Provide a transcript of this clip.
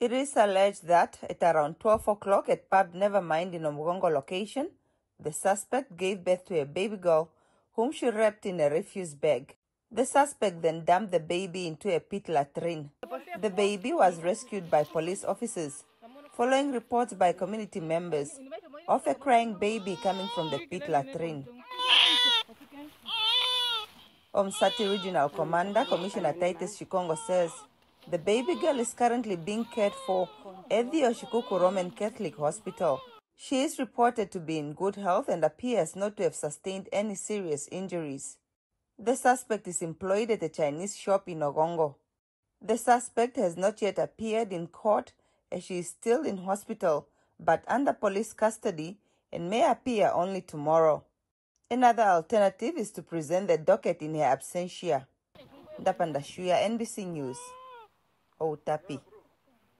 It is alleged that at around 12 o'clock at Pub Nevermind in Omugongo location, the suspect gave birth to a baby girl whom she wrapped in a refuse bag. The suspect then dumped the baby into a pit latrine. The baby was rescued by police officers following reports by community members of a crying baby coming from the pit latrine. Omusati Regional Commander Commissioner Titus Shikongo says the baby girl is currently being cared for at the Oshikuku Roman Catholic Hospital. She is reported to be in good health and appears not to have sustained any serious injuries. The suspect is employed at a Chinese shop in Ogongo. The suspect has not yet appeared in court as she is still in hospital but under police custody and may appear only tomorrow. Another alternative is to present the docket in her absentia. Ndapanda Shuya, NBC News. ou tapi.